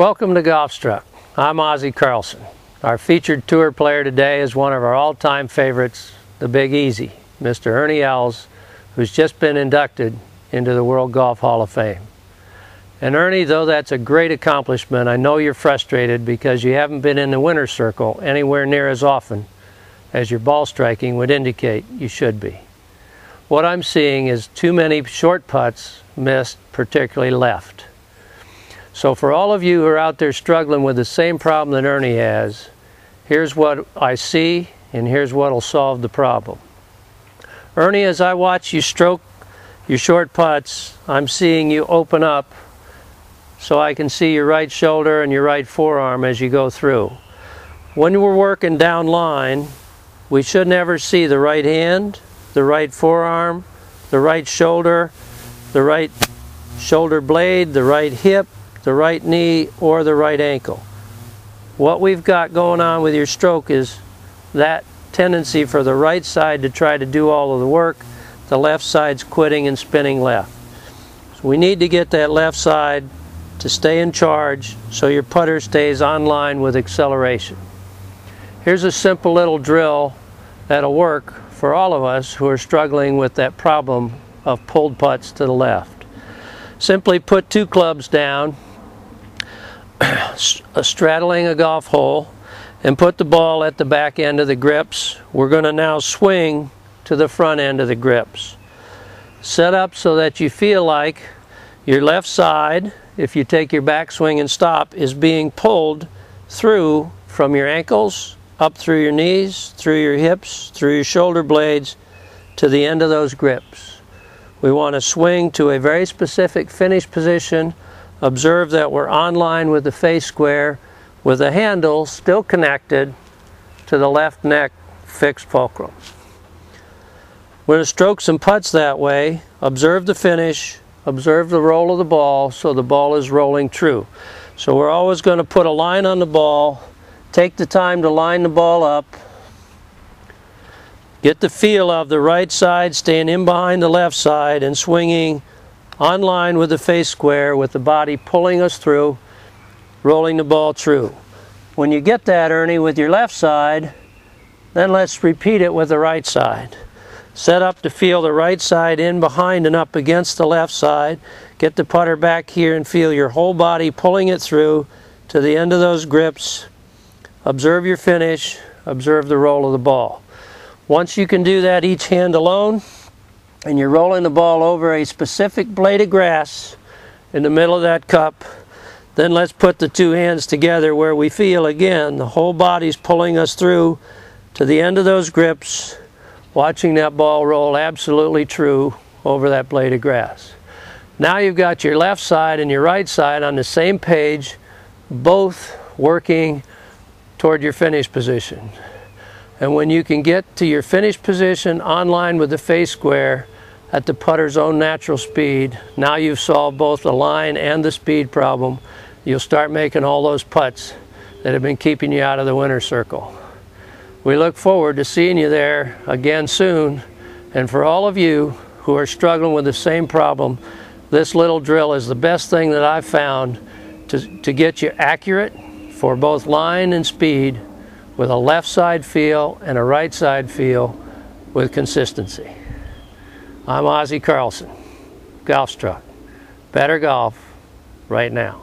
Welcome to Golfstruck. I'm Ozzie Carlson. Our featured tour player today is one of our all-time favorites, the Big Easy, Mr. Ernie Els, who's just been inducted into the World Golf Hall of Fame. And Ernie, though that's a great accomplishment, I know you're frustrated because you haven't been in the winner's circle anywhere near as often as your ball striking would indicate you should be. What I'm seeing is too many short putts missed, particularly left. So for all of you who are out there struggling with the same problem that Ernie has, here's what I see and here's what will solve the problem. Ernie, as I watch you stroke your short putts, I'm seeing you open up so I can see your right shoulder and your right forearm as you go through. When we're working down line, we should never see the right hand, the right forearm, the right shoulder, the right shoulder blade, the right hip, the right knee, or the right ankle. What we've got going on with your stroke is that tendency for the right side to try to do all of the work, the left side's quitting and spinning left. So we need to get that left side to stay in charge so your putter stays on line with acceleration. Here's a simple little drill that'll work for all of us who are struggling with that problem of pulled putts to the left. Simply put two clubs down, straddling a golf hole, and put the ball at the back end of the grips. We're going to now swing to the front end of the grips. Set up so that you feel like your left side, if you take your backswing and stop, is being pulled through from your ankles, up through your knees, through your hips, through your shoulder blades, to the end of those grips. We want to swing to a very specific finish position. Observe that we're on line with the face square with the handle still connected to the left neck fixed fulcrum. We're going to stroke some putts that way. Observe the finish. Observe the roll of the ball so the ball is rolling true. So we're always going to put a line on the ball. Take the time to line the ball up. Get the feel of the right side staying in behind the left side and swinging on line with the face square with the body pulling us through, rolling the ball true. When you get that, Ernie, with your left side, then let's repeat it with the right side. Set up to feel the right side in behind and up against the left side. Get the putter back here and feel your whole body pulling it through to the end of those grips. Observe your finish. Observe the roll of the ball. Once you can do that each hand alone, and you're rolling the ball over a specific blade of grass in the middle of that cup, then let's put the two hands together where we feel again the whole body's pulling us through to the end of those grips watching that ball roll absolutely true over that blade of grass. Now you've got your left side and your right side on the same page, both working toward your finish position. And when you can get to your finish position on line with the face square at the putter's own natural speed, now you've solved both the line and the speed problem. You'll start making all those putts that have been keeping you out of the winner's circle. We look forward to seeing you there again soon. And for all of you who are struggling with the same problem, this little drill is the best thing that I've found to, to get you accurate for both line and speed with a left side feel and a right side feel with consistency. I'm Ozzie Carlson, Golfstruck. Better golf right now.